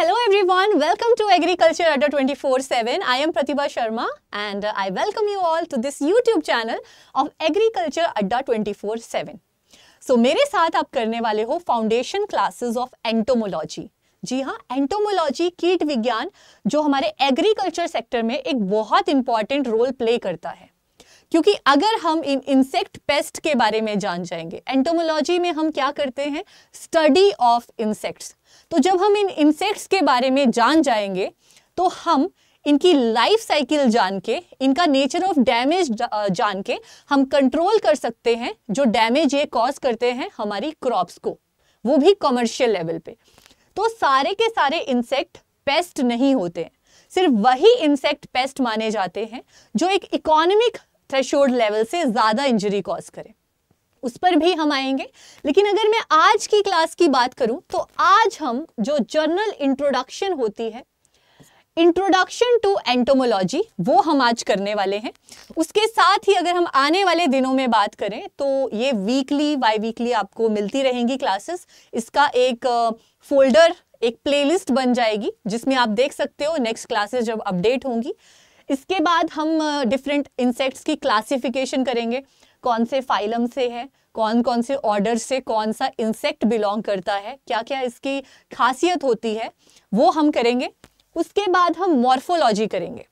Hello everyone, welcome to Agriculture Adda 24/7. I am Pratibha Sharma and uh, I welcome you all to this YouTube channel of Agriculture Adda 24/7. So मेरे साथ आप करने वाले हो foundation classes of entomology जी हाँ entomology कीट विज्ञान जो हमारे एग्रीकल्चर सेक्टर में एक बहुत इंपॉर्टेंट रोल प्ले करता है। क्योंकि अगर हम इन इंसेक्ट पेस्ट के बारे में जान जाएँगे एंटोमोलॉजी में हम क्या करते हैं? स्टडी ऑफ़ इंसेक्ट्स तो जब हम इन इंसेक्ट्स के बारे में जान जाएँगे तो हम इनकी लाइफ साइकिल जान के, इनका नेचर ऑफ़ डैमेज जान के हम कंट्रोल कर सकते हैं, जो डैमेज ये कॉज करते हैं हमारी क्रॉप्स को। वो भी कमर्शियल लेवल पे। तो सारे के सारे इंसेक्ट पेस्ट नहीं होते। हैं सिर्फ़ वही इंसेक्ट पेस्ट माने जाते हैं, जो एक इकोनॉमिक थ्रेशोल्ड लेवल से ज़्यादा इंजरी कॉज करे। उस पर भी हम आएँगे। लेकिन अगर मैं आज की क्लास की बात करूँ तो आज हम जो जर्नल इंट्रोडक्शन होती है इंट्रोडक्शन टू एंटोमोलॉजी वो हम आज करने वाले हैं। उसके साथ ही अगर हम आने वाले दिनों में बात करें तो ये वीकली बाय वीकली आपको मिलती रहेंगी क्लासेस इसका एक फोल्डर एक प्लेलिस्ट बन जाएगी, जिसमें आप देख सकते हो नेक्स्ट क्लासेस जब अपडेट होंगी। इसके बाद हम डिफरेंट इंसेक्ट्स की क्लासिफिकेशन करेंगे। कौन से फाइलम से है कौन कौन से ऑर्डर से कौन सा इंसेक्ट बिलोंग करता है क्या क्या इसकी खासियत होती है, वो हम करेंगे। उसके बाद हम मॉर्फोलॉजी करेंगे।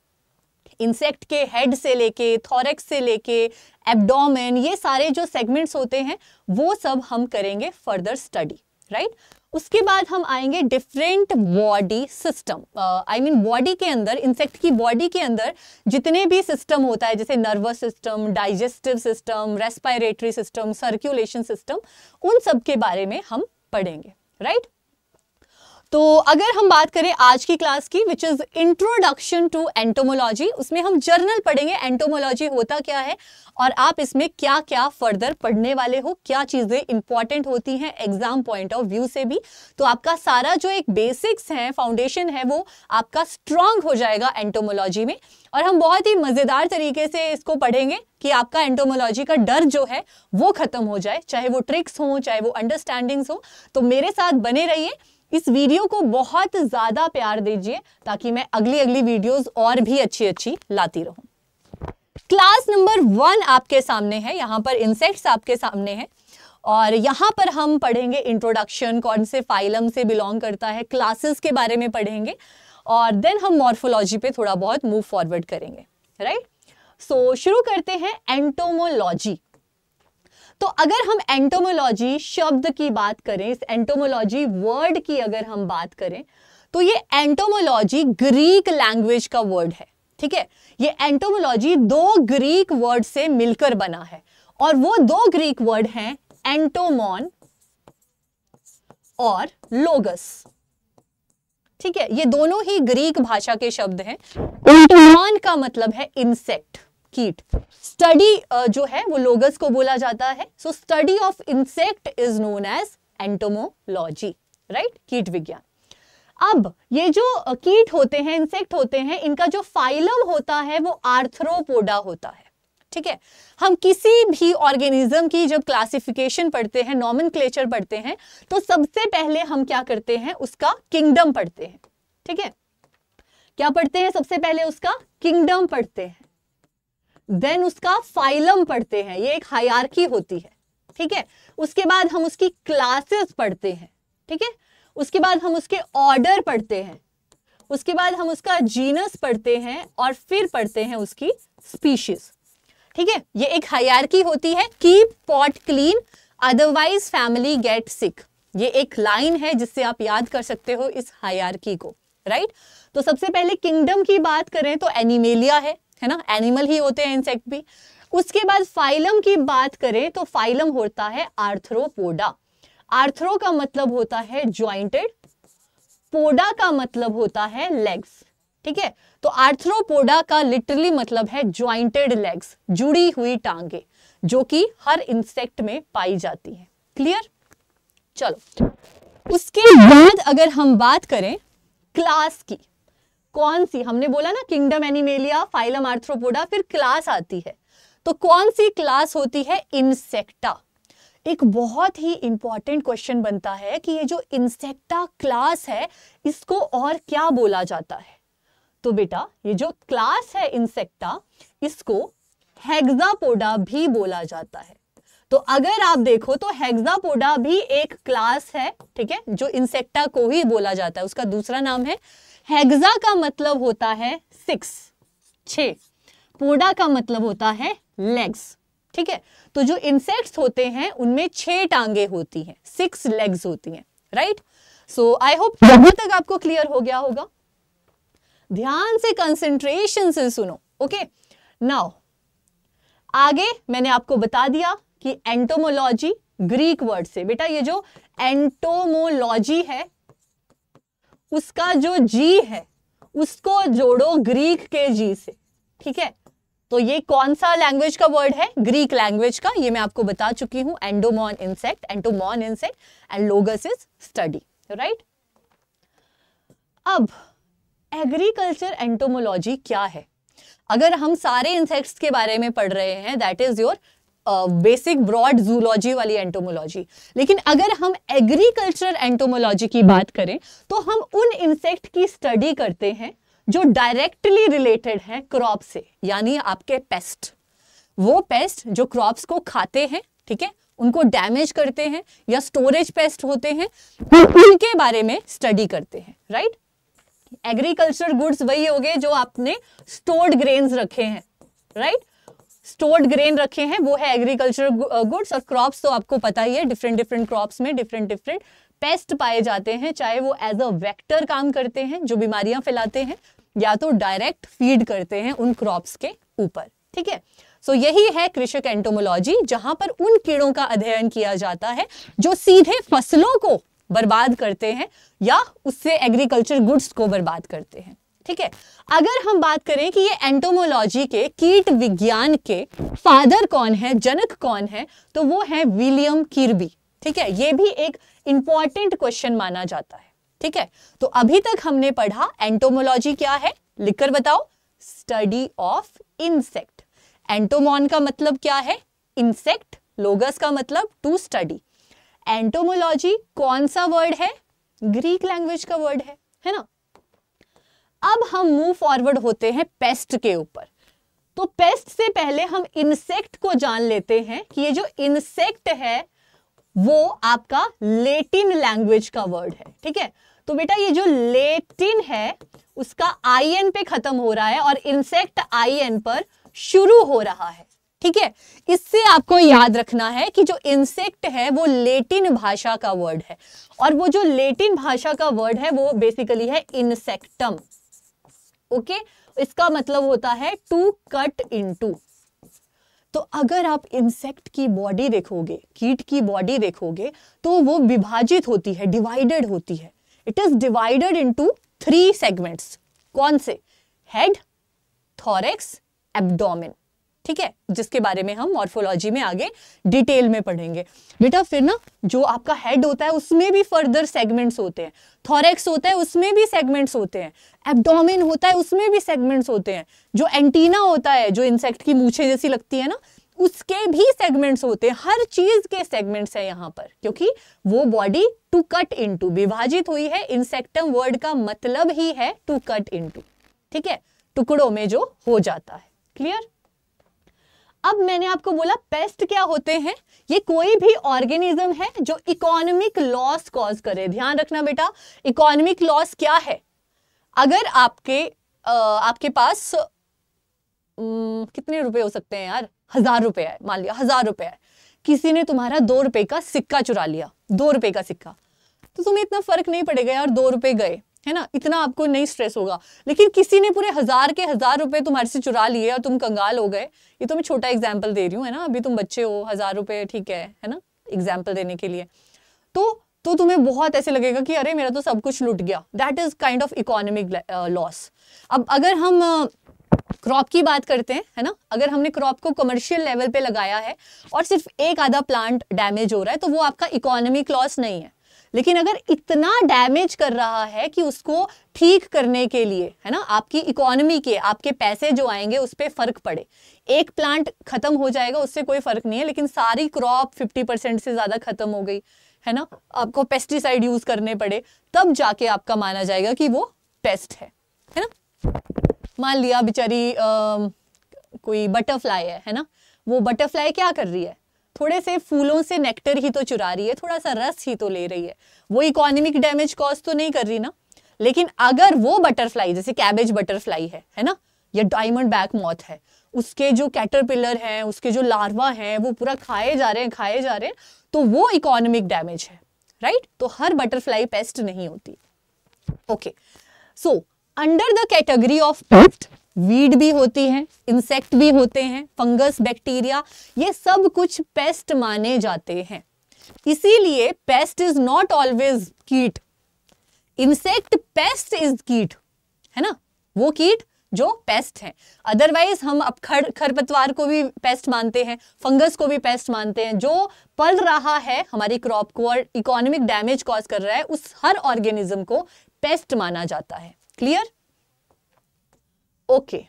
इंसेक्ट के हेड से लेके थॉरेक्स से लेके एब्डोमेन ये सारे जो सेगमेंट्स होते हैं, वो सब हम करेंगे फर्दर स्टडी राइट उसके बाद हम आएँगे different body system I mean body के अंदर इंसेक्ट की बॉडी के अंदर जितने भी सिस्टम होता है, जैसे nervous system digestive system respiratory system circulation system उन सब के बारे में हम पढ़ेंगे राइट right? तो अगर हम बात करें आज की क्लास की which is introduction to entomology उसमें हम जर्नल पढ़ेंगे एंटोमोलॉजी होता क्या है, और आप इसमें क्या क्या फर्दर पढ़ने वाले हो, क्या चीज़ें इंपॉर्टेंट होती हैं एग्ज़ाम पॉइंट ऑफ़ व्यू से भी तो आपका सारा जो एक बेसिक्स है फाउंडेशन है वो आपका स्ट्रांग हो जाएगा एंटोमोलॉजी में। और हम बहुत ही मज़ेदार तरीके से इसको पढ़ेंगे कि आपका एंटोमोलॉजी का डर जो है, वो खत्म हो जाए, चाहे वो ट्रिक्स हो, चाहे वो अंडरस्टैंडिंग्स हो। तो मेरे साथ बने रहिए। इस वीडियो को बहुत ज़्यादा प्यार दीजिए ताकि मैं अगली अगली वीडियोस और भी अच्छी अच्छी लाती रहूँ। क्लास नंबर वन आपके सामने है यहाँ पर इंसेक्ट्स आपके सामने है। और यहाँ पर हम पढ़ेंगे इंट्रोडक्शन कौन से फाइलम से बिलोंग करता है क्लासेस के बारे में पढ़ेंगे। और देन हम मॉर्फोलॉजी पे थोड़ा बहुत मूव फॉरवर्ड करेंगे राइट सो so, शुरू करते हैं एंटोमोलॉजी तो अगर हम एंटोमोलॉजी शब्द की बात करें, इस एंटोमोलॉजी वर्ड की अगर हम बात करें तो ये एंटोमोलॉजी ग्रीक लैंग्वेज का वर्ड है, ठीक है? ये एंटोमोलॉजी दो ग्रीक वर्ड से मिलकर बना है, और वो दो ग्रीक वर्ड हैं एंटोमॉन और लोगस ठीक है? ये दोनों ही ग्रीक भाषा के शब्द हैं। एंटोमॉन का मतलब है इंसेक्ट कीट। स्टडी जो है, वो लोगस को बोला जाता है। So study of insect is known as entomology right कीट विज्ञान। अब, ये जो कीट होते हैं इंसेक्ट होते हैं, इनका जो फाइलम होता है, वो आर्थ्रोपोडा होता है। ठीक है? हम किसी भी ऑर्गेनिज्म की जब क्लासिफिकेशन पढ़ते हैं नॉमन पढ़ते हैं तो सबसे पहले हम क्या करते हैं, उसका किंगडम पढ़ते हैं। ठीक है? क्या पढ़ते हैं सबसे पहले उसका? किंगडम पढ़ते हैं। देन उसका फाइलम पढ़ते हैं। ये एक हायरकी होती है। ठीक है? उसके बाद हम उसकी क्लासेस पढ़ते हैं। ठीक है? उसके बाद हम उसके ऑर्डर पढ़ते हैं। उसके बाद हम उसका जीनस पढ़ते हैं और फिर पढ़ते हैं उसकी स्पीशीज ठीक है? ये एक हायरकी होती है। Keep pot clean otherwise family get sick ये एक लाइन है जिससे आप याद कर सकते हो इस हायरकी को। राइट तो सबसे पहले किंगडम की बात करें तो एनिमेलिया है। है ना? एनिमल ही होते हैं इंसेक्ट भी। उसके बाद फाइलम की बात करें तो फाइलम होता है आर्थ्रोपोडा आर्थ्रो का मतलब होता है ज्वाइंटेड पोडा का मतलब होता है लेग्स ठीक है? तो आर्थ्रोपोडा का लिटरली मतलब है ज्वाइंटेड लेग्स जुड़ी हुई टांगे, जो कि हर इंसेक्ट में पाई जाती है। क्लियर चलो। उसके बाद अगर हम बात करें क्लास की कौन सी? हमने बोला ना किंगडम एनिमेलिया फाइलम आर्थ्रोपोडा फिर क्लास आती है। तो कौन सी क्लास होती है? इंसेक्टा एक बहुत ही इंपॉर्टेंट क्वेश्चन बनता है कि ये जो इंसेक्टा क्लास है, इसको और क्या बोला जाता है? तो बेटा, ये जो क्लास है इंसेक्टा इसको हेक्सापोडा भी बोला जाता है। तो अगर आप देखो तो हेक्सापोडा भी एक क्लास है, ठीक है? जो इंसेक्टा को ही बोला जाता है। उसका दूसरा नाम है हेक्सा का मतलब होता है सिक्स छ पोडा का मतलब होता है लेग्स, ठीक है? तो जो इंसेक्ट्स होते हैं, उनमें छह टांगे होती हैं, सिक्स लेग्स होती हैं राइट सो आई होप यहाँ तक आपको क्लियर हो गया होगा। ध्यान से कंसेंट्रेशन से सुनो ओके नाउ आगे मैंने आपको बता दिया कि एंटोमोलॉजी ग्रीक वर्ड से। बेटा, ये जो एंटोमोलॉजी है उसका जो जी है, उसको जोड़ो ग्रीक के जी से, ठीक है? तो ये कौन सा लैंग्वेज का वर्ड है? ग्रीक लैंग्वेज का, ये मैं आपको बता चुकी हूँ entomon insect entomon insect and logos is study right अब एग्रीकल्चर एंटोमोलॉजी क्या है? अगर हम सारे इंसेक्ट्स के बारे में पढ़ रहे हैं that is your basic broad zoology वाली एंटोमोलॉजी लेकिन अगर हम एग्रीकल्चर एंटोमोलॉजी की बात करें तो हम उन इंसेक्ट की स्टडी करते हैं जो डायरेक्टली रिलेटेड है क्रॉप से, यानी आपके पेस्ट वो पेस्ट जो क्रॉप्स को खाते हैं, ठीक है? उनको डैमेज करते हैं या स्टोरेज पेस्ट होते हैं उनके बारे में स्टडी करते हैं राइट एग्रीकल्चर गुड्स वही हो गए जो आपने स्टोर्ड ग्रेन्स रखे हैं राइट स्टोर्ड ग्रेन रखे हैं, वो है एग्रीकल्चर गुड्स और क्रॉप्स तो आपको पता ही है डिफरेंट डिफरेंट क्रॉप्स में डिफरेंट डिफरेंट पेस्ट पाए जाते हैं, चाहे वो एज अ वेक्टर काम करते हैं, जो बीमारियाँ फैलाते हैं, या तो डायरेक्ट फ़ीड करते हैं उन क्रॉप्स के ऊपर, ठीक है? सो यही है कृषक एंटोमोलॉजी जहाँ पर उन कीड़ों का अध्ययन किया जाता है, जो सीधे फ़सलों को बर्बाद करते हैं, या उससे एग्रीकल्चर गुड्स को बर्बाद करते हैं। ठीक है? अगर हम बात करें कि ये एंटोमोलॉजी के कीट विज्ञान के फादर कौन है, जनक कौन है तो वो है विलियम किरबी ठीक है? ये भी एक इंपॉर्टेंट क्वेश्चन माना जाता है, ठीक है? तो अभी तक हमने पढ़ा एंटोमोलॉजी क्या है? लिखकर बताओ। स्टडी ऑफ़ इंसेक्ट एंटोमॉन का मतलब क्या है? इंसेक्ट लोगस का मतलब टू स्टडी एंटोमोलॉजी कौन सा वर्ड है? ग्रीक लैंग्वेज का वर्ड है है ना? अब हम मूव फॉरवर्ड होते हैं पेस्ट के ऊपर। तो पेस्ट से पहले हम इंसेक्ट को जान लेते हैं कि ये जो इंसेक्ट है, वो आपका लेटिन लैंग्वेज का वर्ड है, ठीक है? तो बेटा ये जो लेटिन है, उसका आई एन पे खत्म हो रहा है और इंसेक्ट आई एन पर शुरू हो रहा है, ठीक है? इससे आपको याद रखना है कि जो इंसेक्ट है, वो लेटिन भाषा का वर्ड है और वो जो लेटिन भाषा का वर्ड है, वो बेसिकली है इंसेक्टम ओके? इसका मतलब होता है टू कट इनटू तो अगर आप इंसेक्ट की बॉडी देखोगे, कीट की बॉडी देखोगे तो वो विभाजित होती है डिवाइडेड होती है. It is divided into three segments कौन से? हेड थॉरेक्स एब्डोमिन ठीक है? जिसके बारे में हम मॉर्फोलॉजी में आगे डिटेल में पढ़ेंगे। बेटा फिर ना, जो आपका हेड होता है, उसमें भी फर्दर सेगमेंट्स होते हैं। थॉरेक्स होता है, उसमें भी सेगमेंट्स होते हैं। एब्डोमिन होता है, उसमें भी सेगमेंट्स होते हैं। जो एंटीना होता है, जो इंसेक्ट की मूछे जैसी लगती है ना, उसके भी सेगमेंट्स होते हैं। हर चीज़ के सेगमेंट्स है यहाँ पर, क्योंकि वो बॉडी टू कट इनटू विभाजित हुई है। इंसेक्टम वर्ड का मतलब ही है टू कट इनटू ठीक है? टुकड़ों में जो हो जाता है। क्लियर अब मैंने आपको बोला पेस्ट क्या होते हैं? ये कोई भी ऑर्गेनिज्म है जो इकोनॉमिक लॉस कॉज करे। ध्यान रखना बेटा इकोनॉमिक लॉस क्या है? अगर आपके आपके पास कितने रुपए हो सकते हैं यार? हज़ार रुपए है, मान लिया, हज़ार रुपए है। किसी ने तुम्हारा दो रुपए का सिक्का चुरा लिया, दो रुपए का सिक्का। तो तुम्हें इतना फ़र्क नहीं पड़ेगा यार, दो रुपए गए। है ना? इतना आपको नहीं स्ट्रेस होगा। लेकिन किसी ने पूरे हज़ार के हज़ार रुपए तुम्हारे से चुरा लिए और तुम कंगाल हो गए ये तो मैं छोटा एग्ज़ाम्पल दे रही हूँ है ना? अभी तुम बच्चे हो हज़ार रुपए ठीक है है ना? एग्ज़ाम्पल देने के लिए। तो तो तुम्हें बहुत ऐसे लगेगा कि अरे मेरा तो सब कुछ लुट गया। That is kind of economic loss अब अगर हम क्रॉप uh, की बात करते हैं है ना? अगर हमने क्रॉप को कमर्शियल लेवल पे लगाया है और सिर्फ़ एक आधा प्लांट डैमेज हो रहा है तो वो आपका इकोनॉमिक लॉस नहीं है। लेकिन अगर इतना डैमेज कर रहा है कि उसको ठीक करने के लिए, है ना, आपकी इकोनॉमी के, आपके पैसे जो आएँगे उस पर फ़र्क पड़े। एक प्लांट खत्म हो जाएगा, उससे कोई फ़र्क नहीं है, लेकिन सारी क्रॉप फिफ्टी परसेंट से ज़्यादा खत्म हो गई, है ना, आपको पेस्टिसाइड यूज़ करने पड़े, तब जाके आपका माना जाएगा कि वो पेस्ट है है ना। मान लिया, बेचारी कोई बटरफ्लाई है है ना, वो बटरफ्लाई क्या कर रही है? थोड़े से फूलों से नेक्टर ही तो चुरा रही है, थोड़ा सा रस ही तो ले रही है। वो इकोनॉमिक डैमेज कॉज तो नहीं कर रही ना? लेकिन अगर वो बटरफ्लाई जैसे कैबेज बटरफ्लाई है है ना? या डायमंड बैक मॉथ है, उसके जो कैटरपिलर हैं, उसके जो लार्वा हैं, वो पूरा खाए जा रहे हैं, खाए जा रहे हैं तो वो इकोनॉमिक डैमेज है राइट तो हर बटरफ्लाई पेस्ट नहीं होती। Okay so under the category of pest weed भी होती है इंसेक्ट भी होते हैं फंगस बैक्टीरिया ये सब कुछ पेस्ट माने जाते हैं। इसीलिए पेस्ट इज़ नॉट ऑलवेज कीट। इंसेक्ट पेस्ट इज़ कीट, है ना? वो कीट जो पेस्ट है। अदरवाइज़ हम अब खर, खरपतवार को भी पेस्ट मानते हैं फंगस को भी पेस्ट मानते हैं। जो पल रहा है, हमारी क्रॉप को और इकोनॉमिक डैमेज कॉज कर रहा है, उस हर ऑर्गेनिज्म को पेस्ट माना जाता है। क्लियर ओके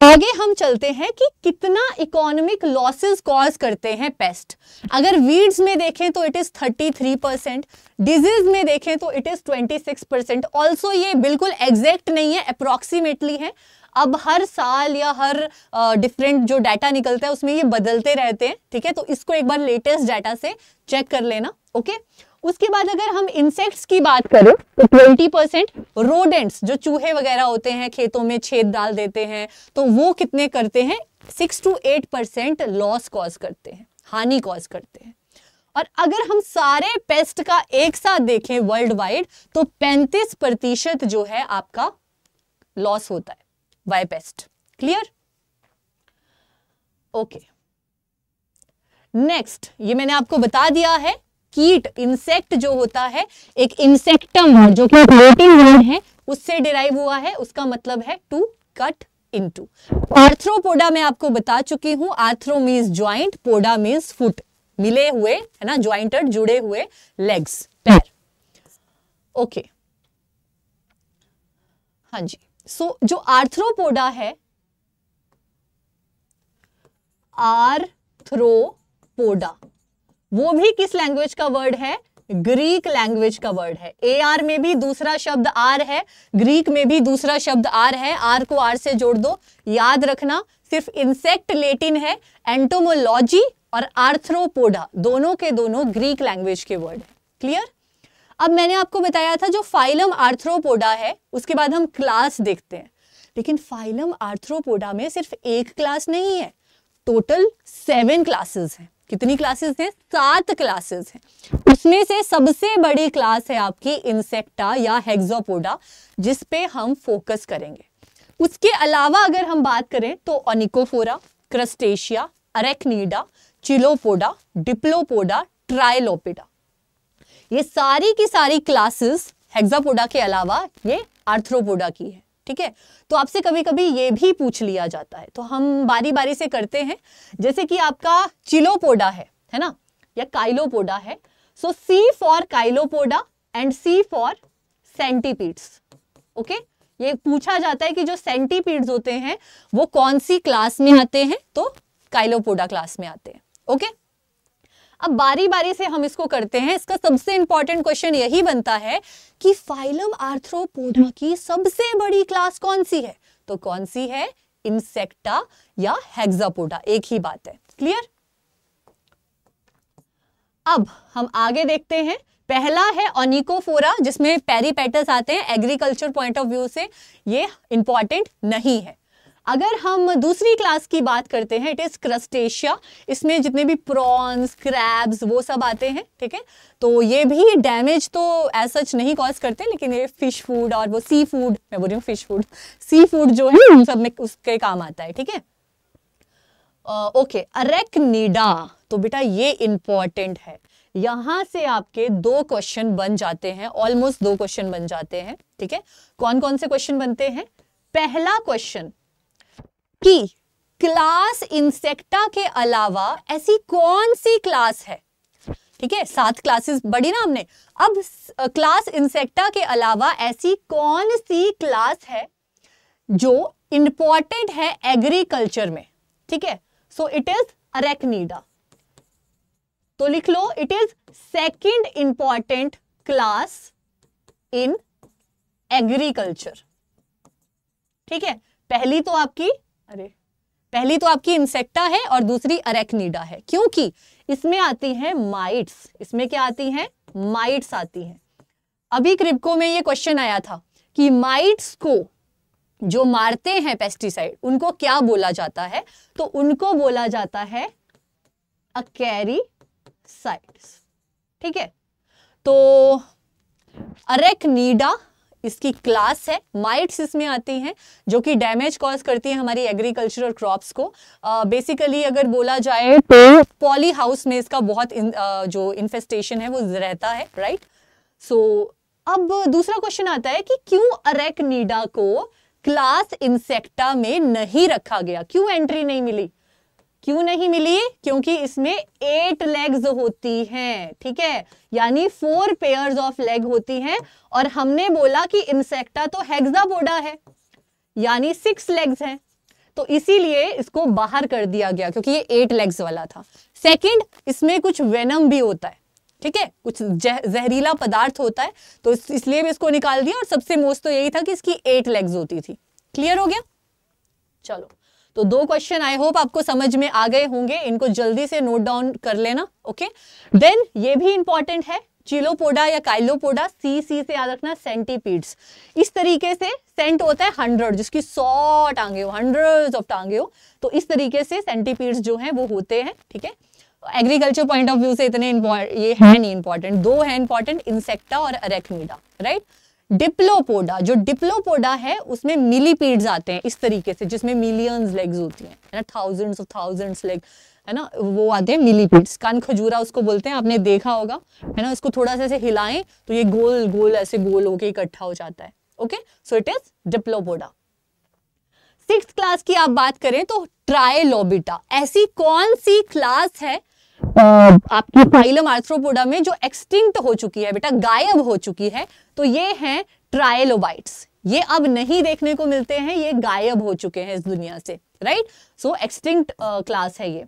आगे हम चलते हैं कि कितना इकोनॉमिक लॉसेस कॉज करते हैं पेस्ट अगर वीड्स में देखें तो इट इज़ 33 परसेंट डिज़ीज़ में देखें तो इट इज़ 26 परसेंट ऑल्सो ये बिल्कुल एग्जैक्ट नहीं है अप्रोक्सीमेटली है. अब हर साल या हर डिफरेंट जो डाटा निकलता है उसमें ये बदलते रहते हैं, ठीक है? तो इसको एक बार लेटेस्ट डाटा से चेक कर लेना ओके okay? उसके बाद अगर हम इंसेक्ट्स की बात करें तो 20 परसेंट रोडेंट्स जो चूहे वगैरह होते हैं, खेतों में छेद डाल देते हैं तो वो कितने करते हैं? Six to eight percent loss cause करते हैं, हानि कॉज करते हैं। और अगर हम सारे पेस्ट का एक साथ देखें वर्ल्ड वाइड तो 35 प्रतिशत जो है आपका लॉस होता है by pest clear okay next ये मैंने आपको बता दिया है कीट इंसेक्ट जो होता है एक इंसेक्टम जो कि लैटिन वर्ड है उससे डिराइव हुआ है उसका मतलब है टू कट इनटू आर्थ्रोपोडा मैं आपको बता चुकी हूँ arthro means joint poda means foot मिले हुए है ना ज्वाइंटेड जुड़े हुए लेग्स पैर ओके हाँ जी. सो so, जो आर्थ्रोपोडा है आर्थ्रोपोडा वो भी किस लैंग्वेज का वर्ड है? ग्रीक लैंग्वेज का वर्ड है। ए आर में भी दूसरा शब्द आर है। ग्रीक में भी दूसरा शब्द आर है। आर को आर से जोड़ दो। याद रखना, सिर्फ़ इंसेक्ट लेटिन है एंटोमोलॉजी और आर्थ्रोपोडा दोनों के दोनों ग्रीक लैंग्वेज के वर्ड है। क्लियर अब मैंने आपको बताया था जो फाइलम आर्थ्रोपोडा है, उसके बाद हम क्लास देखते हैं। लेकिन फाइलम आर्थ्रोपोडा में सिर्फ़ एक क्लास नहीं है। टोटल सेवन क्लासेस हैं। कितनी क्लासेस हैं? सात क्लासेस हैं। उसमें से सबसे बड़ी क्लास है आपकी इंसेक्टा या हेक्सोपोडा जिस पे हम फोकस करेंगे। उसके अलावा अगर हम बात करें तो Onychophora Crustacea Arachnida Chilopoda Diplopoda Trilobita ये सारी की सारी क्लासेस हेक्सापोडा के अलावा ये आर्थ्रोपोडा की है। ठीक है? तो आपसे कभी कभी ये भी पूछ लिया जाता है। तो हम बारी बारी से करते हैं। जैसे कि आपका चिलोपोडा है है ना? या काइलोपोडा है। So C for Chilopoda and C for centipedes okay ये पूछा जाता है कि जो सेंटीपीड्स होते हैं, वो कौन सी क्लास में आते हैं? तो काइलोपोडा क्लास में आते हैं। Okay okay? अब बारी बारी से हम इसको करते हैं। इसका सबसे इंपॉर्टेंट क्वेश्चन यही बनता है कि फाइलम आर्थ्रोपोडा की सबसे बड़ी क्लास कौन सी है? तो कौन सी है? इंसेक्टा या हेक्सापोडा एक ही बात है। क्लियर अब हम आगे देखते हैं। पहला है ऑनिकोफोरा जिसमें पेरीपेटस आते हैं एग्रीकल्चर पॉइंट ऑफ़ व्यू से। ये इंपॉर्टेंट नहीं है। अगर हम दूसरी क्लास की बात करते हैं इट इज़ क्रस्टेशिया इसमें जितने भी प्रॉन्स क्रैब्स वो सब आते हैं ठीक है? तो ये भी डैमेज तो एज सच नहीं कॉज करते लेकिन ये फ़िश फ़ूड और वो सी फ़ूड मैं बोल रही हूँ फ़िश फ़ूड सी फ़ूड जो है उन सब में उसके काम आता है ठीक है? ओके अरेक्निडा तो बेटा ये इंपॉर्टेंट है। यहाँ से आपके दो क्वेश्चन बन जाते हैं ऑलमोस्ट दो क्वेश्चन बन जाते हैं ठीक है? कौन कौन से क्वेश्चन बनते हैं? पहला क्वेश्चन कि क्लास इंसेक्टा के अलावा ऐसी कौन सी क्लास है? ठीक है, सात क्लासेस बढ़ी ना हमने। अब क्लास इंसेक्टा के अलावा ऐसी कौन सी क्लास है जो इंपॉर्टेंट है एग्रीकल्चर में? ठीक है सो इट इज़ अरेक्नीडा तो लिख लो it is second important class in agriculture ठीक है, पहली तो आपकी अरे। पहली तो आपकी इंसेक्टा है और दूसरी अरेक्नीडा है। क्योंकि इसमें आती है माइट्स इसमें क्या आती है? माइट्स आती हैं। अभी क्रिप्को में ये क्वेश्चन आया था कि माइट्स को जो मारते हैं पेस्टिसाइड उनको क्या बोला जाता है? तो उनको बोला जाता है अकैरीसाइड्स ठीक है? तो अरेक्नीडा इसकी क्लास है माइट्स इसमें आती हैं जो कि डैमेज कॉज करती है हमारी एग्रीकल्चरल क्रॉप्स को। बेसिकली uh, अगर बोला जाए तो पॉली हाउस में इसका बहुत इन, uh, जो इन्फेस्टेशन है वो रहता है राइट सो so, अब दूसरा क्वेश्चन आता है कि क्यों अरेक्नीडा को क्लास इंसेक्टा में नहीं रखा गया? क्यों एंट्री नहीं मिली? क्यों नहीं मिली? क्योंकि इसमें एट लेग्स होती हैं ठीक है? यानी फोर पेयर्स ऑफ़ लेग होती हैं और हमने बोला कि इंसेक्टा तो हेक्सापोडा है यानी सिक्स लेग्स हैं। तो इसीलिए इसको बाहर कर दिया गया क्योंकि ये एट लेग्स वाला था। सेकंड इसमें कुछ वेनम भी होता है ठीक है? कुछ जह, जहरीला पदार्थ होता है तो इसलिए भी इसको निकाल दिया और सबसे मोस्ट तो यही था कि इसकी एट लेग्स होती थी। क्लियर हो गया? चलो। तो दो क्वेश्चन आई होप आपको समझ में आ गए होंगे। इनको जल्दी से नोट डाउन कर लेना ओके देन ये भी इंपॉर्टेंट है चिलोपोडा या काइलोपोडा सी सी से याद रखना सेंटीपीड्स इस तरीके से सेंट होता है हंड्रेड जिसकी सौ टांगे हो हंड्रेड ऑफ़ टांगे हो। तो इस तरीके से सेंटीपीड्स जो हैं वो होते हैं ठीक है? एग्रीकल्चर पॉइंट ऑफ़ व्यू से इतने ये है नहीं इंपॉर्टेंट दो है इंपॉर्टेंट इंसेक्टा और अरेक्मीडा राइट डिप्लोपोडा जो डिप्लोपोडा है, उसमें मिलीपीड्स आते हैं इस तरीके से, जिसमें मिलियंस लेग्स होती हैं, है ना? थाउजेंड्स ऑफ़ थाउजेंड्स लेग है ना? वो आते हैं मिलीपीड्स कान खजूरा उसको बोलते हैं, आपने देखा होगा, है ना? उसको थोड़ा सा ऐसे हिलाएँ तो ये गोल गोल ऐसे गोल होके इकट्ठा हो जाता है okay so it is Diplopoda six class की आप बात करें तो ट्रायलोबिटा ऐसी कौन सी क्लास है आपकी फाइलम आर्थ्रोपोडा में जो एक्सटिंक्ट हो चुकी है बेटा गायब हो चुकी है तो ये हैं ट्रायलोबाइट्स ये अब नहीं देखने को मिलते हैं ये गायब हो चुके हैं इस दुनिया से राइट सो एक्सटिंक्ट क्लास है ये.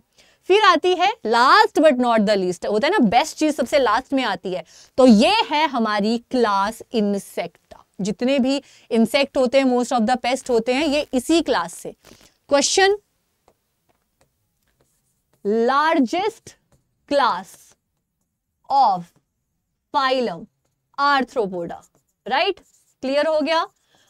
फिर आती है last but not the least होता है ना बेस्ट चीज़ सबसे लास्ट में आती है. तो ये है हमारी क्लास इंसेक्टा जितने भी इंसेक्ट होते हैं मोस्ट ऑफ़ द पेस्ट होते हैं ये इसी क्लास से. Question largest class of phylum Arthropoda right clear हो गया?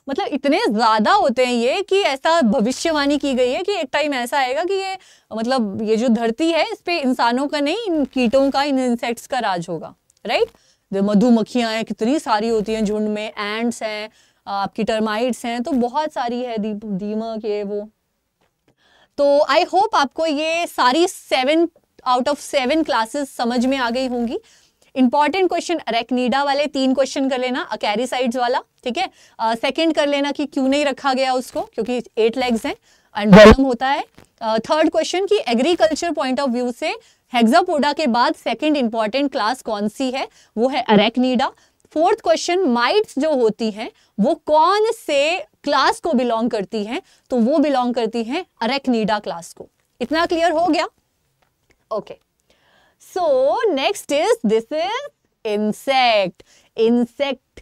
मतलब इतने ज़्यादा होते हैं ये कि ऐसा भविष्यवाणी की गई है कि एक टाइम ऐसा आएगा कि ये मतलब ये जो धरती है इस पे इंसानों का नहीं इन कीटों का इन इंसेक्ट्स का राज होगा राइट जो मधुमक्खियाँ हैं कितनी सारी होती हैं झुंड में एंड्स हैं आपकी टर्माइट्स हैं तो बहुत सारी है दी, दीमक ये वो। तो आई होप आपको ये सारी seven out of seven classes समझ में आ गई होंगी। इंपॉर्टेंट क्वेश्चन अरेक्नीडा वाले तीन क्वेश्चन कर लेना अकैरिसाइड्स वाला ठीक है? सेकंड कर लेना कि क्यों नहीं रखा गया उसको क्योंकि एट लेग्स हैं एंड वेलम होता है। थर्ड क्वेश्चन कि एग्रीकल्चर पॉइंट ऑफ़ व्यू से हेक्सापोडा के बाद सेकंड इंपॉर्टेंट क्लास कौन सी है? वो है अरेक्नीडा फोर्थ क्वेश्चन माइट्स जो होती हैं वो कौन से क्लास को बिलोंग करती हैं? तो वो बिलोंग करती हैं अरेक्नीडा क्लास को। इतना क्लियर हो गया? Okay so next is this is insect insect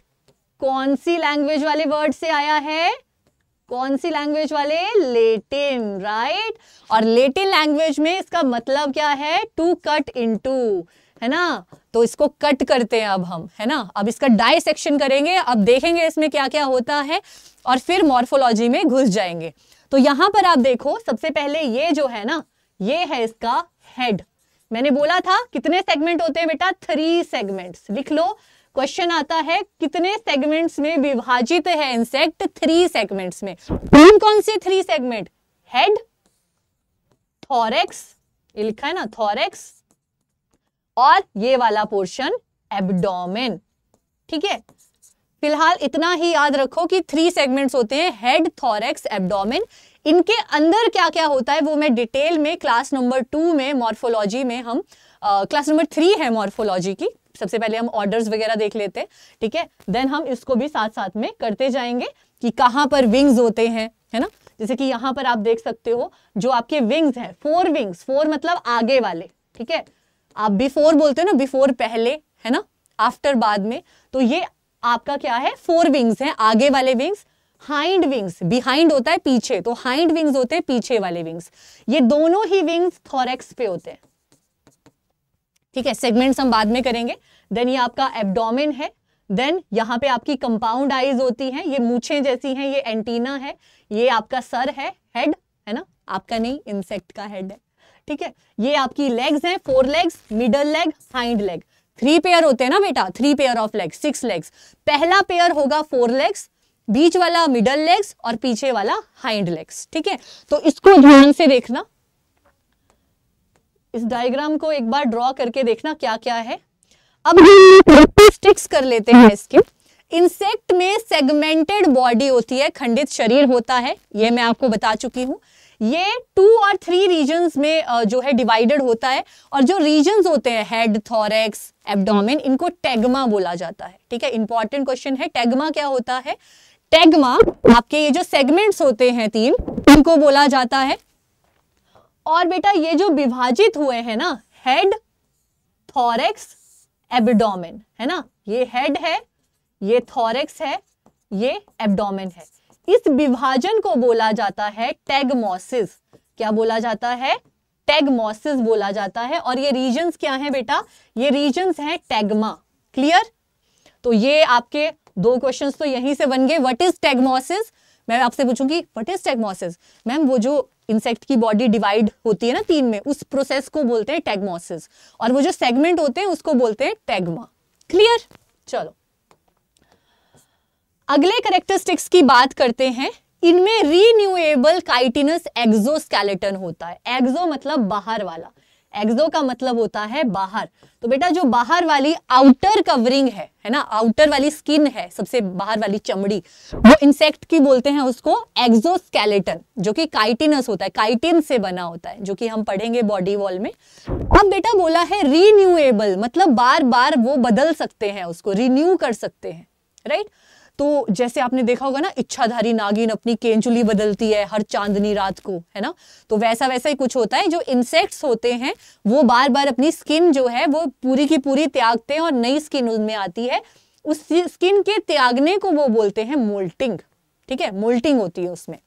कौन सी लैंग्वेज वाले वर्ड से आया है? कौन सी लैंग्वेज वाले? लेटिन राइट और लेटिन लैंग्वेज में इसका मतलब क्या है? टू कट इनटू है ना? तो इसको कट करते हैं अब हम, है ना? अब इसका डाइसेक्शन करेंगे, अब देखेंगे इसमें क्या क्या होता है और फिर मॉर्फोलॉजी में घुस जाएँगे। तो यहाँ पर आप देखो, सबसे पहले ये जो है ना, ये है इसका हेड मैंने बोला था, कितने सेगमेंट होते हैं बेटा? थ्री सेगमेंट्स लिख लो। क्वेश्चन आता है, कितने सेगमेंट्स में विभाजित है इंसेक्ट थ्री सेगमेंट्स में? कौन कौन से थ्री सेगमेंट हेड थॉरेक्स ये लिखा है ना थॉरेक्स और ये वाला पोर्शन एबडोमेन ठीक है? फ़िलहाल इतना ही याद रखो कि थ्री सेगमेंट्स होते हैं हेड थॉरेक्स एबडोमेन इनके अंदर क्या क्या होता है वो मैं डिटेल में क्लास नंबर टू में मॉर्फोलॉजी में हम क्लास नंबर थ्री है मॉर्फोलॉजी की। सबसे पहले हम ऑर्डर्स वगैरह देख लेते हैं, ठीक है? देन हम इसको भी साथ साथ में करते जाएँगे कि कहाँ पर विंग्स होते हैं, है ना? जैसे कि यहाँ पर आप देख सकते हो, जो आपके विंग्स हैं फोर विंग्स फोर मतलब आगे वाले, ठीक है? आप बिफोर बोलते हो ना बिफोर पहले, है ना? आफ्टर बाद में तो ये आपका क्या है? फोर विंग्स हैं, आगे वाले विंग्स हाइंड विंग्स बिहाइंड होता है पीछे तो हाइंड विंग्स होते हैं पीछे वाले विंग्स ये दोनों ही विंग्स थोरेक्स पे होते हैं. ठीक है सेगमेंट्स हम बाद में करेंगे. देन ये आपका एब्डोमिन है. देन यहाँ पे आपकी कंपाउंड आईज होती हैं. ये मूछें जैसी हैं, ये एंटीना है. ये आपका सर है हेड है ना? आपका नहीं इंसेक्ट का हेड है. ठीक है? ये आपकी लेग्स हैं forelegs middle leg hind leg three pair होते हैं ना बेटा? Three pair of legs six legs पहला पेयर होगा फोर लेग्स बीच वाला मिडल लेग्स और पीछे वाला हाइंड लेग्स ठीक है? तो इसको ध्यान से देखना। इस डायग्राम को एक बार ड्रॉ करके देखना क्या क्या है। अब स्टिक्स कर लेते हैं इसके। इंसेक्ट में सेगमेंटेड बॉडी होती है, खंडित शरीर होता है, ये मैं आपको बता चुकी हूँ। ये टू और थ्री रीजन्स में जो है डिवाइडेड होता है और जो रीजन्स होते हैं हेड थॉरेक्स एब्डोमेन इनको टेगमा बोला जाता है, ठीक है? इंपॉर्टेंट क्वेश्चन है टेगमा क्या होता है? टेगमा आपके ये जो सेगमेंट्स होते हैं तीन इनको बोला जाता है। और बेटा, ये जो विभाजित हुए हैं ना हेड थॉरेक्स एब्डोमेन है ना? ये हेड है, ये थॉरेक्स है, ये एब्डोमेन है। इस विभाजन को बोला जाता है टेगमोसिस क्या बोला जाता है? टेगमोसिस बोला जाता है। और ये रीजन क्या है बेटा? ये रीजन्स है टेगमा क्लियर तो ये आपके दो क्वेश्चन तो यहीं से बन गए। व्हाट इज़ टेगमोसिस मैं आपसे पूछूँगी व्हाट इज़ टेगमोसिस मैम वो जो इंसेक्ट की बॉडी डिवाइड होती है ना तीन में, उस प्रोसेस को बोलते हैं टेगमोसिस और वो जो सेगमेंट होते हैं, उसको बोलते हैं टेगमा क्लियर चलो। अगले करेक्टरिस्टिक्स की बात करते हैं। इनमें रीन्यूएबल काइटिनस एक्सोस्केलेटन होता है। एक्सो मतलब बाहर वाला। एक्सो का मतलब होता है बाहर। तो बेटा, जो बाहर वाली आउटर कवरिंग है है ना? आउटर वाली स्किन है, सबसे बाहर वाली चमड़ी, वो इंसेक्ट की बोलते हैं उसको एक्सोस्केलेटन जो कि काइटिनस होता है काइटिन से बना होता है, जो कि हम पढ़ेंगे बॉडी वॉल में। अब बेटा बोला है रीन्यूएबल मतलब बार बार वो बदल सकते हैं उसको रिन्यू कर सकते हैं राइट तो जैसे आपने देखा होगा ना, इच्छाधारी नागिन अपनी केंचुली बदलती है हर चांदनी रात को, है ना? तो वैसा वैसा ही कुछ होता है, जो इंसेक्ट्स होते हैं, वो बार बार अपनी स्किन जो है, वो पूरी की पूरी त्यागते हैं और नई स्किन उनमें आती है। उस स्किन के त्यागने को वो बोलते हैं मोल्टिंग ठीक है? मोल्टिंग होती है उसमें।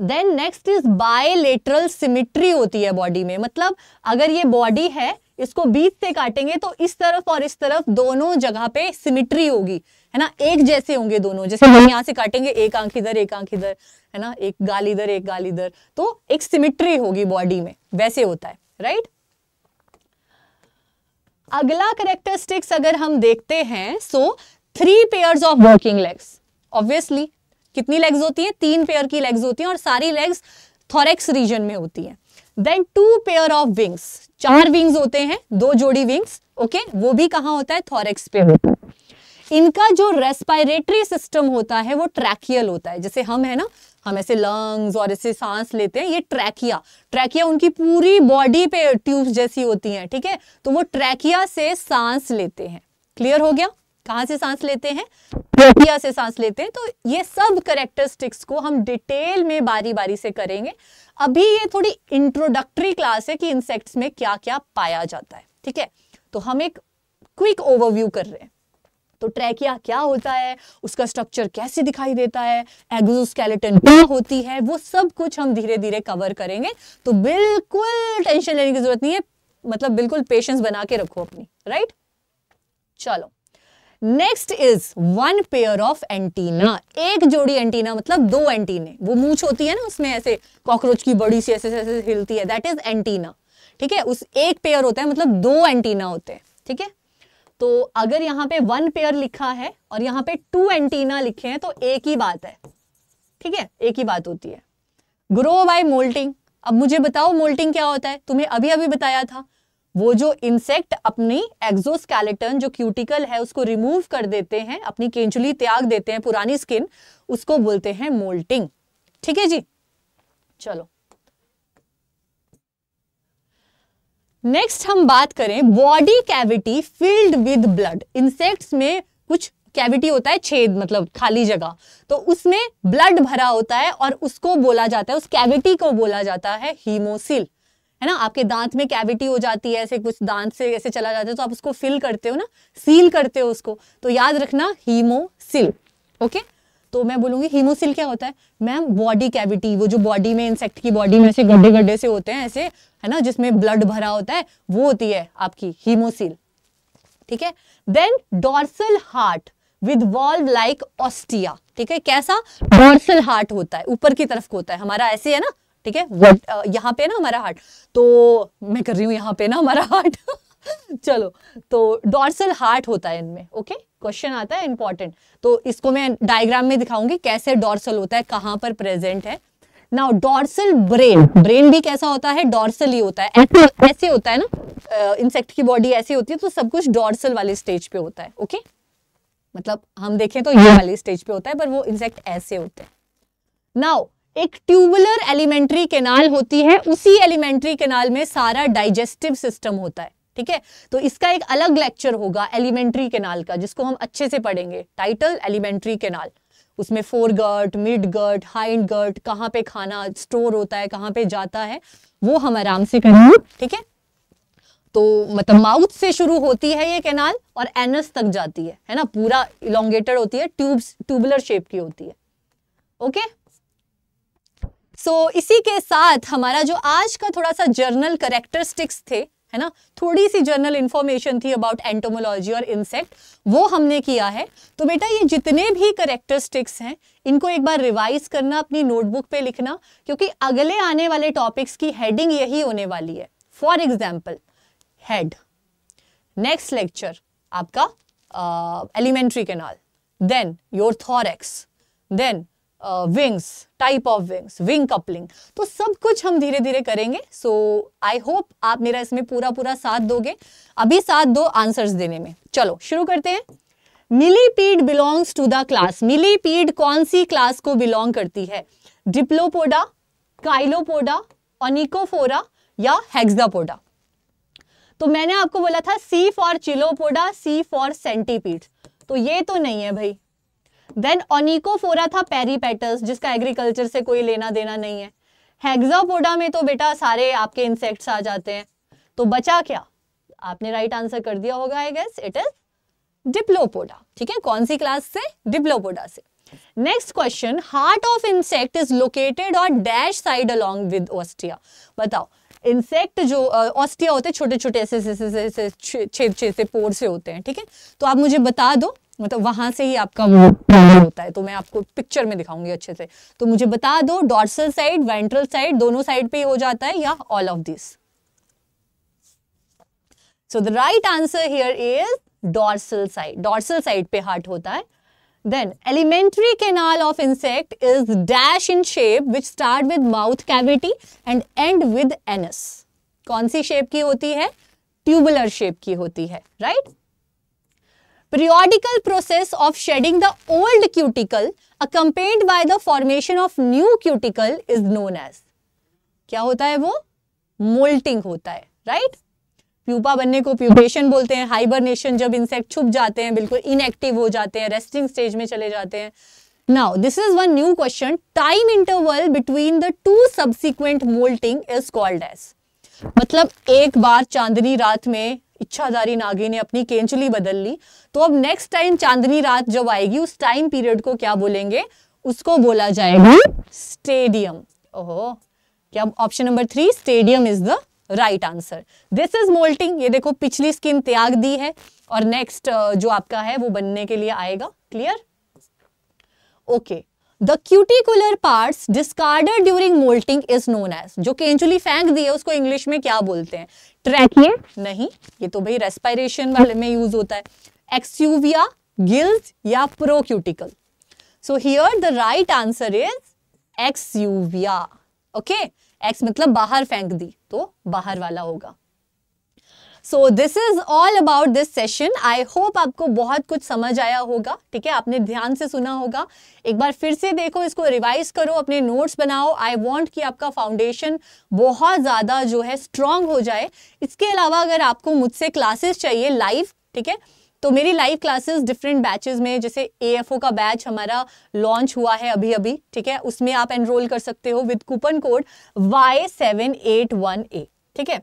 Then next is bilateral symmetry होती है बॉडी में। मतलब अगर ये बॉडी है इसको बीच से काटेंगे तो इस तरफ़ और इस तरफ़ दोनों जगह पे सिमिट्री होगी है ना? एक जैसे होंगे दोनों जैसे हम यहाँ से काटेंगे एक आँख इधर एक आँख इधर है ना? एक गाल इधर एक गाल इधर तो एक सिमिट्री होगी बॉडी में वैसे होता है राइट अगला करेक्टरिस्टिक्स अगर हम देखते हैं so three pairs of working legs obviously कितनी लेग्स होती है? तीन पेयर की लेग्स होती हैं और सारी लेग्स थोरेक्स रीजन में होती हैं। Then two pair of wings चार विंग्स होते हैं, दो जोड़ी विंग्स ओके वो भी कहा होता है? थॉरेक्स पे होता है। इनका जो रेस्पायरेटरी सिस्टम होता है, वो ट्रैकियल होता है। जैसे हम, है ना, हम ऐसे लंग्स और ऐसे सांस लेते हैं, ये ट्रैकिया ट्रैकिया उनकी पूरी बॉडी पे ट्यूब्स जैसी होती हैं, ठीक है? तो वो ट्रैकिया से सांस लेते हैं। क्लियर हो गया? कहाँ से सांस लेते हैं? ट्रैकिया से सांस लेते हैं। तो ये सब करेक्टरिस्टिक्स को हम डिटेल में बारी बारी से करेंगे। अभी ये थोड़ी इंट्रोडक्टरी क्लास है कि इंसेक्ट्स में क्या क्या पाया जाता है। ठीक है? तो हम एक क्विक ओवरव्यू कर रहे हैं। तो ट्रैकिया क्या होता है? उसका स्ट्रक्चर कैसे दिखाई देता है? एग्जोस्केलेटन क्या होती है? वो सब कुछ हम धीरे धीरे कवर करेंगे। तो बिल्कुल टेंशन लेने की ज़रूरत नहीं है। मतलब बिल्कुल पेशेंस बना के रखो अपनी। राइट चलो। Next is one pair of antenna एक जोड़ी एंटीना मतलब दो एंटीने वो मूछ होती है ना, उसमें ऐसे कॉकरोच की बड़ी सी ऐसे ऐसे हिलती है. दैट इज़ एंटीना ठीक है? उस एक पेयर होता है मतलब दो एंटीना होते हैं. ठीक है? तो अगर यहाँ पे वन पेयर लिखा है और यहाँ पे टू एंटीना लिखे हैं तो एक ही बात है. ठीक है? एक ही बात होती है. ग्रो बाय मोल्टिंग अब मुझे बताओ मोल्टिंग क्या होता है? तुम्हें अभी अभी बताया था वो जो इंसेक्ट अपनी एक्सोस्केलेटन जो क्यूटिकल है, उसको रिमूव कर देते हैं, अपनी केंचुली त्याग देते हैं, पुरानी स्किन उसको बोलते हैं मोल्टिंग ठीक है जी? चलो। नेक्स्ट हम बात करें body cavity filled with blood insects में कुछ कैविटी होता है, छेद मतलब खाली जगह। तो उसमें ब्लड भरा होता है और उसको बोला जाता है, उस कैविटी को बोला जाता है हीमोसिल है ना? आपके दांत में कैविटी हो जाती है, ऐसे कुछ दांत से ऐसे चला जाता है तो आप उसको फिल करते हो ना? सील करते हो उसको। तो याद रखना हीमोसिल ओके तो मैं बोलूँगी हीमोसिल क्या होता है? मैम बॉडी कैविटी वो जो बॉडी में इंसेक्ट की बॉडी में ऐसे गड्ढे गड्ढे से होते हैं, ऐसे, है ना, जिसमें ब्लड भरा होता है, वो होती है आपकी हीमोसिल ठीक है? Then dorsal heart with valve like ostia ठीक है? कैसा? डॉर्सल हार्ट होता है, ऊपर की तरफ़ होता है। हमारा ऐसे है ना ठीक है? यहाँ पे ना हमारा हार्ट तो मैं कर रही हूँ यहाँ पे ना हमारा हार्ट चलो तो डॉर्सल हार्ट होता है इनमें ओके क्वेश्चन आता है इंपॉर्टेंट तो इसको मैं डायग्राम में दिखाऊँगी कैसे डॉर्सल होता है, कहाँ पर प्रेजेंट है. नाउ डॉर्सल ब्रेन ब्रेन भी कैसा होता है? डॉर्सल ही होता है. ऐसे ऐसे होता है ना? इंसेक्ट की बॉडी ऐसी होती है तो सब कुछ डॉर्सल वाले स्टेज पे होता है ओके मतलब हम देखें तो ये वाले स्टेज पे होता है, पर वो इंसेक्ट ऐसे होते हैं. नाउ एक ट्यूबुलर एलिमेंट्री केनाल होती है, उसी एलिमेंट्री केनाल में सारा डाइजेस्टिव सिस्टम होता है, ठीक है? तो इसका एक अलग लेक्चर होगा एलिमेंट्री केनाल का, जिसको हम अच्छे से पढ़ेंगे। टाइटल एलिमेंट्री केनाल उसमें foregut midgut hindgut कहाँ पे खाना स्टोर होता है, कहाँ पे जाता है, वो हम आराम से करेंगे, ठीक है? तो मतलब माउथ से शुरू होती है ये केनाल और एनस तक जाती है है ना? पूरा इलोंगेटेड होती है ट्यूब्स ट्यूबुलर शेप की होती है, ओके? सो so, इसी के साथ हमारा जो आज का थोड़ा सा जर्नल करेक्टरिस्टिक्स थे है ना? थोड़ी सी जर्नल इंफॉर्मेशन थी अबाउट एंटोमोलॉजी और इंसेक्ट वो हमने किया है। तो बेटा ये जितने भी करेक्टरिस्टिक्स हैं इनको एक बार रिवाइज करना अपनी नोटबुक पे लिखना क्योंकि अगले आने वाले टॉपिक्स की हेडिंग यही होने वाली है। For example head next lecture आपका alimentary canal then your thorax then wings type of wings wing coupling तो सब कुछ हम धीरे धीरे करेंगे। सो आई होप आप मेरा इसमें पूरा पूरा साथ दोगे। अभी साथ दो आंसर्स देने में। चलो, शुरू करते हैं। Millipede belongs to the class millipede कौन सी क्लास को बिलोंग करती है? डिप्लोपोडा काइलोपोडा ओनिकोफोरा या हेक्सापोडा तो मैंने आपको बोला था C for Chilopoda C for centipede तो ये तो नहीं है भाई। देन ओनिकोफोरा था पेरीपेटस जिसका एग्रीकल्चर से कोई लेना देना नहीं है। हेक्सापोडा में तो बेटा सारे आपके इंसेक्ट्स आ जाते हैं। तो बचा क्या? आपने राइट आंसर कर दिया होगा I guess it is Diplopoda ठीक है? कौन सी क्लास से? डिप्लोपोडा से। Next question heart of insect is located और dash side along with ostia बताओ। इंसेक्ट जो ऑस्टिया होते हैं छोटे छोटे ऐसे छेद छेद से पोर से होते हैं। ठीक है? तो आप मुझे बता दो। मतलब वहाँ से ही आपका वो होता है तो मैं आपको पिक्चर में दिखाऊँगी अच्छे से। तो मुझे बता दो डॉर्सल साइड वेंट्रल साइड दोनों साइड पे हो जाता है या all of this so the right answer here is dorsal side dorsal side पे हार्ट होता है। Then alimentary canal of insect is dash in shape which start with mouth cavity and end with anus कौन सी shape की होती है? Tubular shape की होती है right right? Periodical process of shedding the old cuticle, accompanied by the formation of new cuticle, is known as. क्या होता है वो? मोल्टिंग होता है राइट प्यूपा बनने को प्यूपेशन बोलते हैं हाइबरनेशन जब इंसेक्ट छुप जाते हैं, बिल्कुल इनएक्टिव हो जाते हैं रेस्टिंग स्टेज में चले जाते हैं। Now this is one new question time interval between the two subsequent moulting is called as मतलब एक बार चांदनी रात में इच्छाधारी नागी ने अपनी केंचुली बदल ली। तो अब नेक्स्ट टाइम चांदनी रात जब आएगी, उस टाइम पीरियड को क्या बोलेंगे? उसको बोला जाएगा स्टेडियम ओहो, क्या option number three stadium is the right answer this is moulting ये देखो, पिछली स्किन त्याग दी है और नेक्स्ट जो आपका है, वो बनने के लिए आएगा। Clear okay the cuticular parts discarded during moulting is known as जो केंचुली फेंक दी है, उसको इंग्लिश में क्या बोलते हैं? ट्रैकिए नहीं, ये तो भाई रेस्पायरेशन वाले में यूज़ होता है। एक्सयूविया गिल्स या procuticle so here the right answer is exuvia okay ex मतलब बाहर फेंक दी तो बाहर वाला होगा। So this is all about this session I hope आपको बहुत कुछ समझ आया होगा, ठीक है? आपने ध्यान से सुना होगा। एक बार फिर से देखो, इसको रिवाइज करो, अपने नोट्स बनाओ। आई वॉन्ट कि आपका फाउंडेशन बहुत ज़्यादा जो है स्ट्रांग हो जाए। इसके अलावा अगर आपको मुझसे क्लासेस चाहिए लाइव ठीक है? तो मेरी लाइव क्लासेस डिफरेंट बैचेस में, जैसे एएफओ का बैच हमारा लॉन्च हुआ है अभी अभी ठीक है? उसमें आप एनरोल कर सकते हो with coupon code Y seven eight one A ठीक है?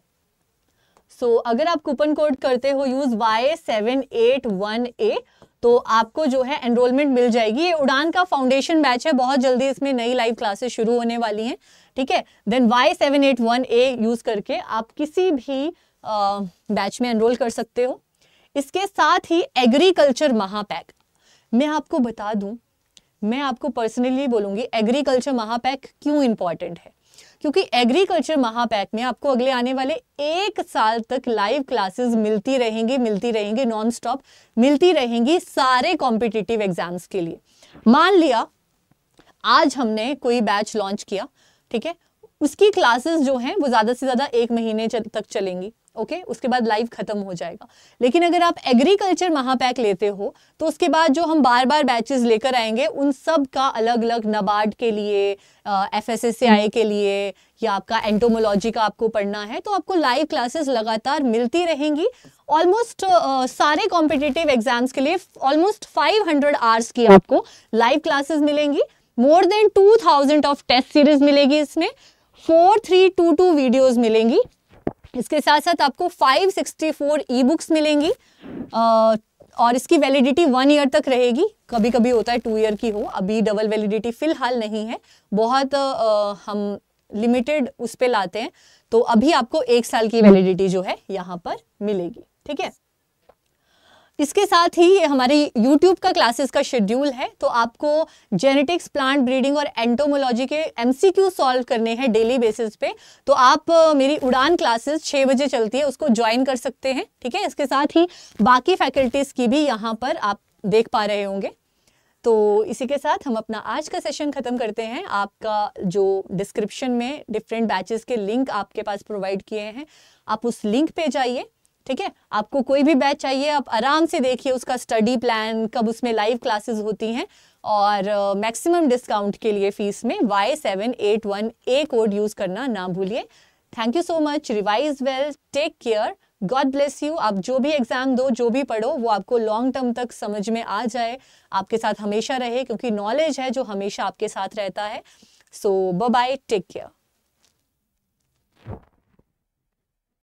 सो so, अगर आप कूपन कोड करते हो use Y seven eight one A तो आपको जो है एनरोलमेंट मिल जाएगी। ये उड़ान का फाउंडेशन बैच है। बहुत जल्दी इसमें नई लाइव क्लासेस शुरू होने वाली हैं। ठीक है? Then Y seven eight one A use करके आप किसी भी बैच में एनरोल कर सकते हो। इसके साथ ही एग्रीकल्चर महापैक। मैं आपको बता दूँ मैं आपको पर्सनली बोलूँगी एग्रीकल्चर महापैक क्यों इंपॉर्टेंट है? क्योंकि एग्रीकल्चर महापैक में आपको अगले आने वाले एक साल तक लाइव क्लासेस मिलती रहेंगी मिलती रहेंगी नॉन स्टॉप मिलती रहेंगी सारे कॉम्पिटिटिव एग्ज़ाम्स के लिए। मान लिया, आज हमने कोई बैच लॉन्च किया, ठीक है? उसकी क्लासेस जो हैं, वो ज़्यादा से ज़्यादा एक महीने तक चलेंगी। Okay okay? उसके बाद लाइव खत्म हो जाएगा। लेकिन अगर आप एग्रीकल्चर महापैक लेते हो तो उसके बाद जो हम बार बार बैचेस लेकर आएँगे उन सब का अलग अलग नबार्ड के लिए एफ़ एस एस के लिए या आपका एंटोमोलॉजी का आपको पढ़ना है तो आपको लाइव क्लासेस लगातार मिलती रहेंगी। ऑलमोस्ट uh, सारे कॉम्पिटिटिव एग्ज़ाम्स के लिए ऑलमोस्ट 500 आवर्स की आपको लाइव क्लासेस मिलेंगी। More than 2000 of test series मिलेगी इसमें। Four three two two videos मिलेंगी। इसके साथ साथ आपको 564 ई बुक्स मिलेंगी। और इसकी वैलिडिटी वन ईयर तक रहेगी। कभी कभी होता है टू ईयर की हो। अभी डबल वैलिडिटी फ़िलहाल नहीं है। बहुत आ, हम लिमिटेड उस पर लाते हैं। तो अभी आपको एक साल की वैलिडिटी जो है यहाँ पर मिलेगी। ठीक है? इसके साथ ही हमारे यूट्यूब का क्लासेस का शेड्यूल है तो आपको जेनेटिक्स प्लांट ब्रीडिंग और एंटोमोलॉजी के एमसीक्यू सॉल्व करने हैं डेली बेसिस पे। तो आप मेरी उड़ान क्लासेस छः बजे चलती है, उसको ज्वाइन कर सकते हैं, ठीक है? इसके साथ ही बाकी फैकल्टीज़ की भी यहाँ पर आप देख पा रहे होंगे। तो इसी के साथ हम अपना आज का सेशन ख़त्म करते हैं। आपका जो डिस्क्रिप्शन में डिफरेंट बैचेस के लिंक आपके पास प्रोवाइड किए हैं, आप उस लिंक पे जाइए। ठीक है? आपको कोई भी बैच चाहिए आप आराम से देखिए उसका स्टडी प्लान कब उसमें लाइव क्लासेस होती हैं और मैक्सिमम uh, डिस्काउंट के लिए फ़ीस में Y seven eight one A code use करना ना भूलिए। Thank you so much revise well take care God bless you आप जो भी एग्ज़ाम दो जो भी पढ़ो वो आपको लॉन्ग टर्म तक समझ में आ जाए। आपके साथ हमेशा रहे क्योंकि नॉलेज है जो हमेशा आपके साथ रहता है। सो बाय टेक केयर